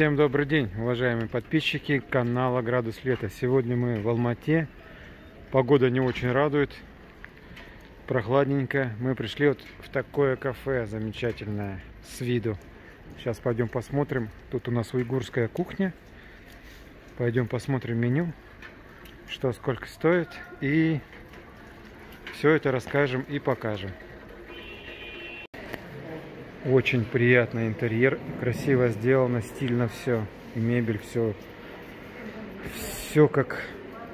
Всем добрый день, уважаемые подписчики канала Градус Лета. Сегодня мы в Алмате. Погода не очень радует. Прохладненько. Мы пришли вот в такое кафе замечательное с виду. Сейчас пойдем посмотрим. Тут у нас уйгурская кухня. Пойдем посмотрим меню, что сколько стоит. И все это расскажем и покажем. Очень приятный интерьер, красиво сделано, стильно все. И мебель, все, все как,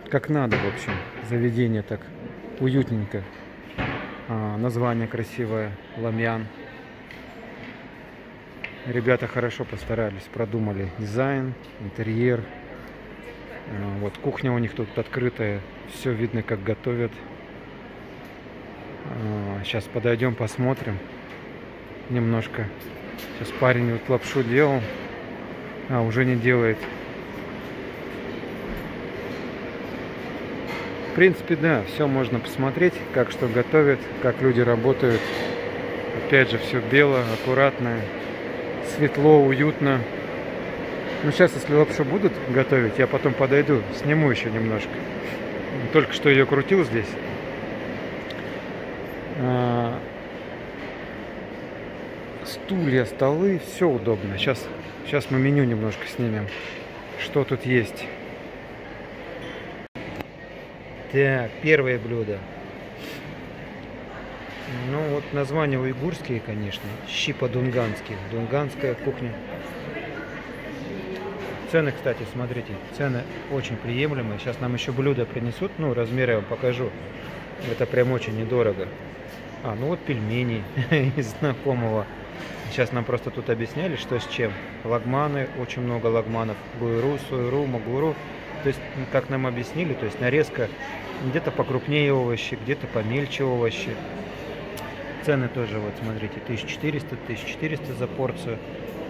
как надо, в общем. Заведение так уютненько. А, название красивое, ламьян. Ребята хорошо постарались, продумали дизайн, интерьер. А, вот кухня у них тут открытая, все видно, как готовят. А, сейчас подойдем, посмотрим немножко. Сейчас парень вот лапшу делал, а уже не делает. В принципе, да, все можно посмотреть, как что готовят, как люди работают. Опять же, все бело, аккуратно, светло, уютно. Ну, сейчас, если лапшу будут готовить, я потом подойду, сниму еще немножко. Только что ее крутил здесь. Стулья, столы, все удобно. Сейчас, сейчас мы меню немножко снимем, что тут есть. Так, первое блюдо. Ну вот названия уйгурские, конечно. Щи по-дунгански. Дунганская кухня. Цены, кстати, смотрите, цены очень приемлемые. Сейчас нам еще блюда принесут, ну, размеры я вам покажу. Это прям очень недорого. А, ну вот пельмени из знакомого. Сейчас нам просто тут объясняли, что с чем. Лагманы, очень много лагманов. Гуйру, суйру, магуру. То есть, как нам объяснили, то есть нарезка где-то покрупнее овощи, где-то помельче овощи. Цены тоже, вот смотрите, 1400, 1400 за порцию.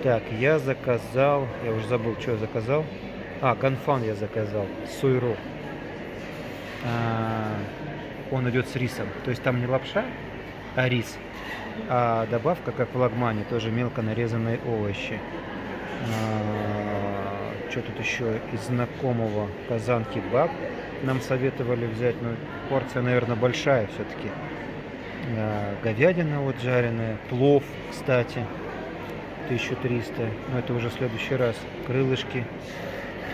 Так, я заказал, я уже забыл, что я заказал. А, конфан я заказал, суйру. А, он идет с рисом. То есть там не лапша, а рис. А добавка, как в лагмане, тоже мелко нарезанные овощи. А, что тут еще из знакомого казан кебаб нам советовали взять, но порция, наверное, большая все-таки. А, говядина вот жареная, плов, кстати, 1300, но это уже в следующий раз. Крылышки.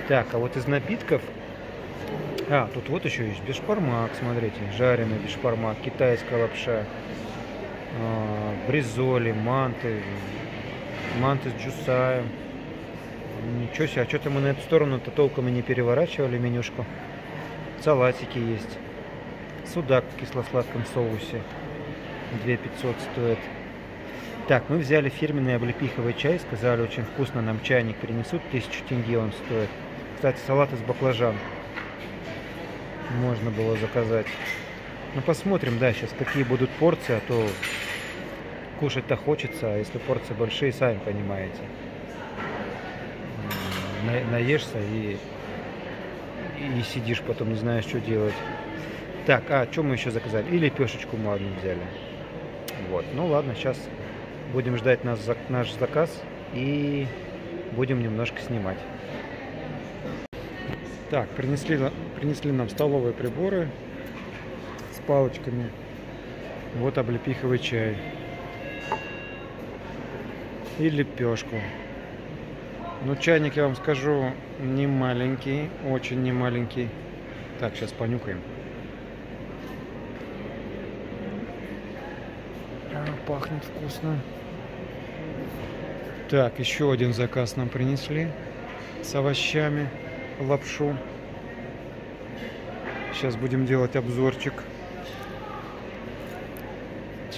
Так, а вот из напитков а, тут вот еще есть бешпармак, смотрите, жареный бешпармак, китайская лапша, бризоли, манты, манты с джусаем. Ничего себе, а что-то мы на эту сторону-то толком и не переворачивали менюшку. Салатики есть. Судак в кисло-сладком соусе. 2500 стоит. Так, мы взяли фирменный облепиховый чай, сказали, очень вкусно нам чайник принесут, 1000 тенге он стоит. Кстати, салат из баклажан можно было заказать. Ну, посмотрим, да, сейчас какие будут порции, а то кушать-то хочется, а если порции большие, сами понимаете. На, наешься и, и сидишь потом, не знаешь, что делать. Так, а что мы еще заказали? И лепешечку мы одну взяли. Вот, ну ладно, сейчас будем ждать наш, наш заказ и будем немножко снимать. Так, принесли, принесли нам столовые приборы палочками. Вот облепиховый чай и лепешку. Ну, чайник, я вам скажу, не маленький, очень не маленький. Так, сейчас понюхаем. А, пахнет вкусно. Так, еще один заказ нам принесли с овощами, лапшу. Сейчас будем делать обзорчик.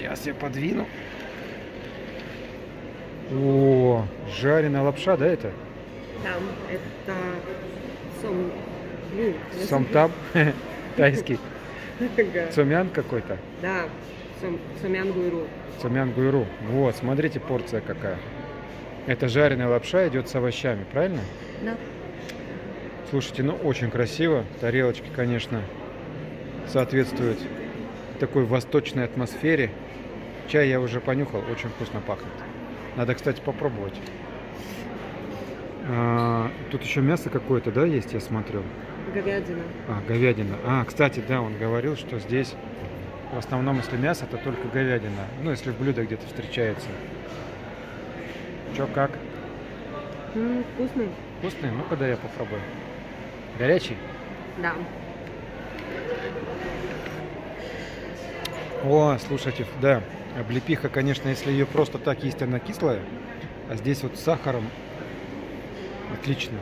Сейчас я подвину. О, жареная лапша, да, это? Там это сом... Ну, Сомтам? Тайский. Сомян какой-то? Да, сомян гуйру. Сомян гуйру. Вот, смотрите, порция какая. Это жареная лапша идет с овощами, правильно? Да. Слушайте, ну очень красиво. Тарелочки, конечно, соответствуют такой восточной атмосфере. Чай я уже понюхал, очень вкусно пахнет. Надо, кстати, попробовать. А, тут еще мясо какое-то, да, есть, я смотрю? Говядина. А, говядина. А, кстати, да, он говорил, что здесь в основном, если мясо, то только говядина. Ну, если в блюдо где-то встречается. Чё, как? М, вкусный? Вкусный? Ну-ка, да я попробую. Горячий? Да. О, слушайте, да, облепиха, конечно, если ее просто так есть, она кислая, а здесь вот с сахаром отлично.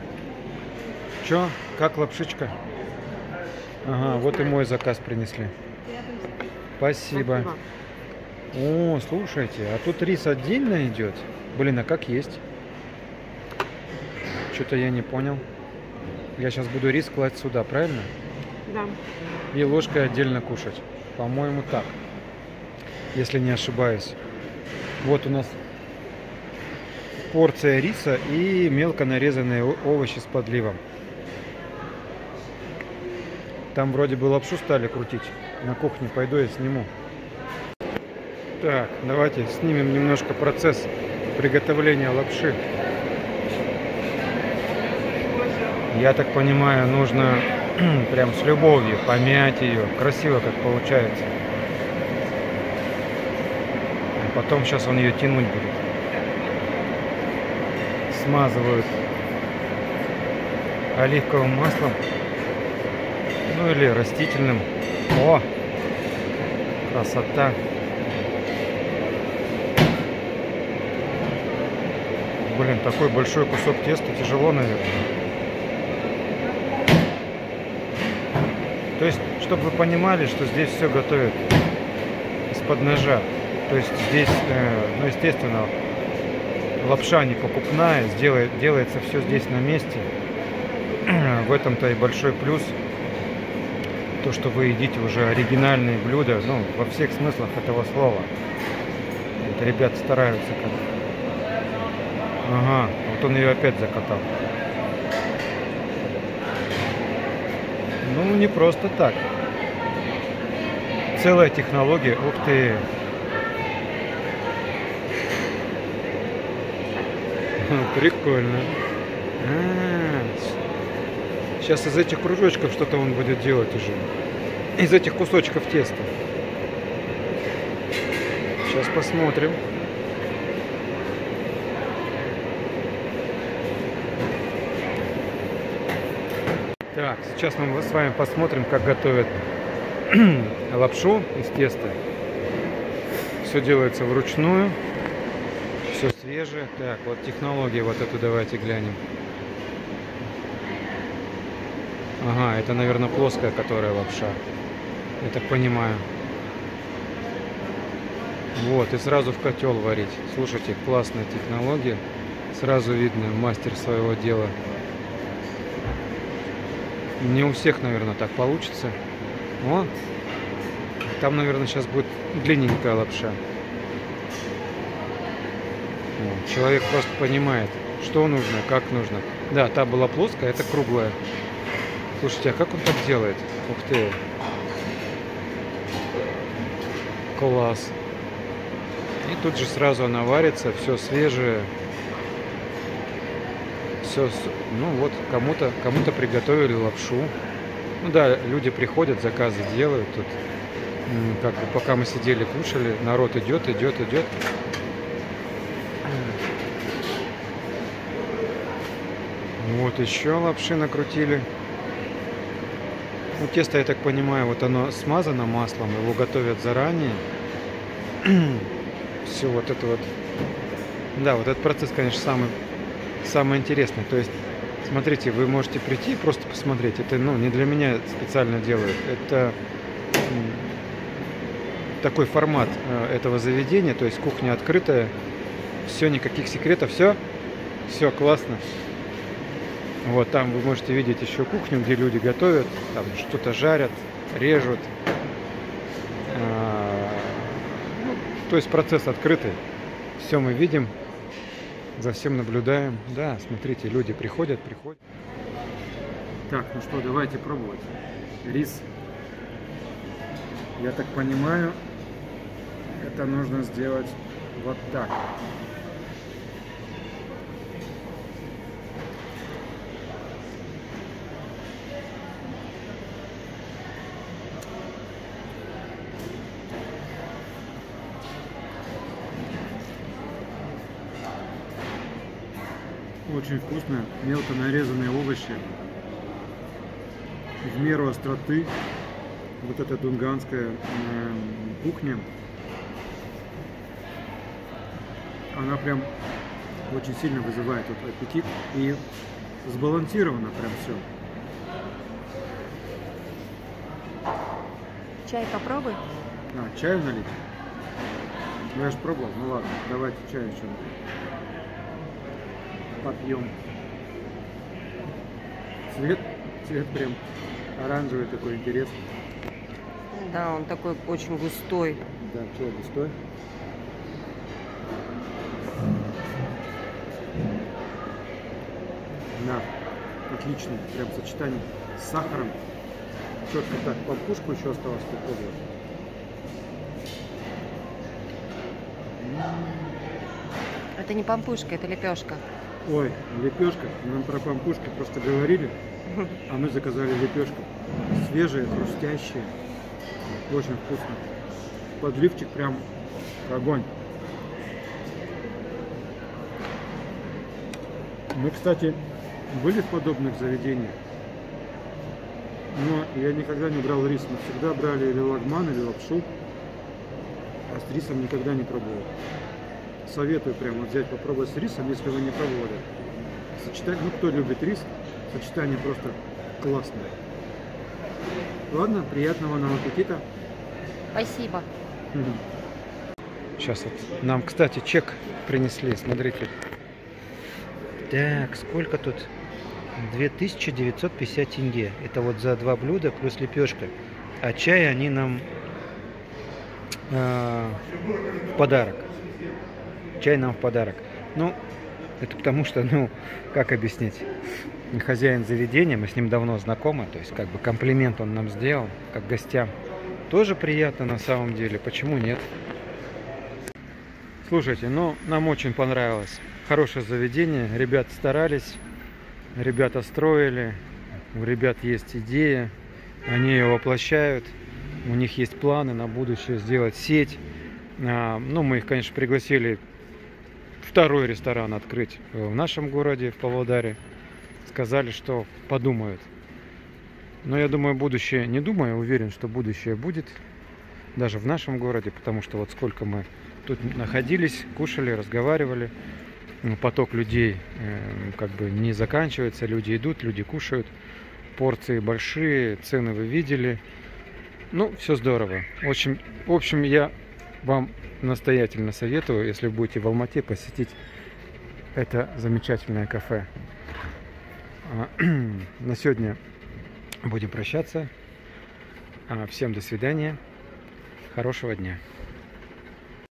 Чё, как лапшичка? Ага, вот и мой заказ принесли. Спасибо. О, слушайте, а тут рис отдельно идет? Блин, а как есть? Что-то я не понял. Я сейчас буду рис класть сюда, правильно? Да. И ложкой отдельно кушать. По-моему, так. Если не ошибаюсь. Вот у нас порция риса и мелко нарезанные овощи с подливом. Там вроде бы лапшу стали крутить. На кухне пойду я сниму. Так, давайте снимем немножко процесс приготовления лапши. Я так понимаю, нужно прям с любовью помять ее. Красиво как получается. А потом сейчас он ее тянуть будет. Смазывают оливковым маслом. Ну или растительным. О! Красота! Блин, такой большой кусок теста тяжело, наверное. То есть, чтобы вы понимали, что здесь все готовят из-под ножа. То есть здесь, э, ну, естественно, лапша не покупная, сделает, делается все здесь на месте. В этом-то и большой плюс. То, что вы едите уже оригинальные блюда, ну, во всех смыслах этого слова. Это ребята стараются как. Ага, вот он ее опять закатал. Ну, не просто так. Целая технология. Ух ты. Прикольно. Сейчас из этих кружочков что-то он будет делать уже. Из этих кусочков теста. Сейчас посмотрим. Так, сейчас мы с вами посмотрим, как готовят лапшу из теста. Все делается вручную, все свежее. Так, вот технология вот эту давайте глянем. Ага, это, наверное, плоская, которая лапша. Я так понимаю. Вот, и сразу в котел варить. Слушайте, классная технология. Сразу видно мастер своего дела. Не у всех, наверное, так получится. О, там, наверное, сейчас будет длинненькая лапша. О, человек просто понимает, что нужно, как нужно. Да, та была плоская, это круглая. Слушайте, а как он так делает? Ух ты. Класс. И тут же сразу она варится, все свежее. Все, ну вот, кому-то кому-то приготовили лапшу. Ну да, люди приходят, заказы делают тут. Как пока мы сидели, кушали, народ идет, идет, идет. Вот еще лапши накрутили. Ну, тесто, я так понимаю, вот оно смазано маслом, его готовят заранее. Все вот это вот. Да, вот этот процесс, конечно, самый, самый интересный. То есть, смотрите, вы можете прийти и просто посмотреть. Это, ну, не для меня специально делают. Это такой формат э, этого заведения, то есть кухня открытая, все, никаких секретов, все, все классно. Вот там вы можете видеть еще кухню, где люди готовят, там что-то жарят, режут. А, ну, то есть процесс открытый. Все мы видим, за всем наблюдаем. Да, смотрите, люди приходят, приходят. Так, ну что, давайте пробовать. Рис. Я так понимаю, это нужно сделать вот так. Очень вкусная, мелко нарезанные овощи. В меру остроты. Вот эта дунганская э, кухня. Она прям очень сильно вызывает вот аппетит. И сбалансировано прям все. Чай попробуй. А, чаю налить? Ну, я же пробовал. Ну ладно, давайте чаю еще попьем. Цвет, цвет прям оранжевый такой интересный. Да, он такой очень густой. Да, чай густой. Да, отлично, прям сочетание с сахаром. Четко так, пампушку еще осталось попробовать. Это не пампушка, это лепешка. Ой, лепешка. Нам про пампушки просто говорили, а мы заказали лепешку. Свежие, хрустящие. Очень вкусно. Подливчик прям огонь. Мы, кстати, были в подобных заведениях, но я никогда не брал рис. Мы всегда брали или лагман, или лапшу, а с рисом никогда не пробовал. Советую прямо взять, попробовать с рисом, если вы не пробовали. Сочетание, ну кто любит рис, сочетание просто классное. Ладно, приятного нам аппетита. Спасибо. Сейчас вот нам, кстати, чек принесли, смотрите. Так, сколько тут? 2950 тенге. Это вот за два блюда плюс лепешка. А чай они нам э, в подарок. Чай нам в подарок. Ну, это потому что, ну, как объяснить? Хозяин заведения, мы с ним давно знакомы, то есть как бы комплимент он нам сделал, как гостям. Тоже приятно на самом деле, почему нет? Слушайте, ну, нам очень понравилось. Хорошее заведение, ребята старались, ребята строили, у ребят есть идея, они ее воплощают, у них есть планы на будущее сделать сеть. А, ну, мы их, конечно, пригласили второй ресторан открыть в нашем городе, в Павлодаре. Сказали, что подумают. Но я думаю, будущее, не думаю, уверен, что будущее будет даже в нашем городе, потому что вот сколько мы тут находились, кушали, разговаривали, ну, поток людей э, как бы не заканчивается, люди идут, люди кушают, порции большие, цены вы видели. Ну, все здорово. В общем, в общем, я вам настоятельно советую, если будете в Алмате, посетить это замечательное кафе. А, на сегодня будем прощаться. А, всем до свидания. Хорошего дня.